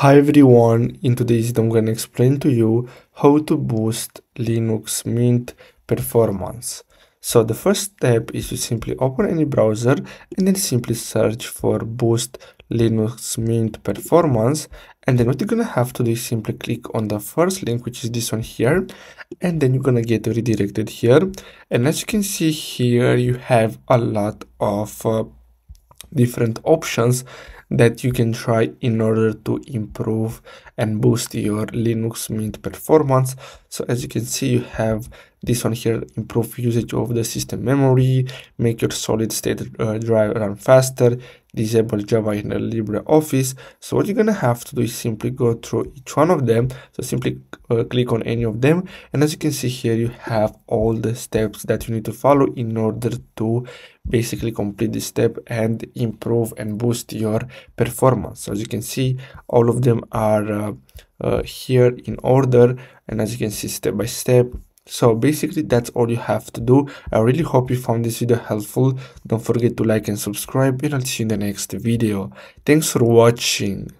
Hi everyone, in today's video I'm going to explain to you how to boost Linux Mint performance. So the first step is to simply open any browser and then simply search for boost Linux Mint performance. And then what you're gonna have to do is simply click on the first link which is this one here. And then you're gonna get redirected here. And as you can see here you have a lot of uh, different options that you can try in order to improve and boost your Linux Mint performance. So as you can see, you have this one here, improve usage of the system memory, make your solid state uh, drive run faster, disable Java in the LibreOffice. So what you're gonna have to do is simply go through each one of them. So simply uh, click on any of them. And as you can see here, you have all the steps that you need to follow in order to basically complete this step and improve and boost your performance. So as you can see, all of them are uh, uh, here in order. And as you can see, step by step, so basically that's all you have to do. I really hope you found this video helpful. Don't forget to like and subscribe and I'll see you in the next video. Thanks for watching.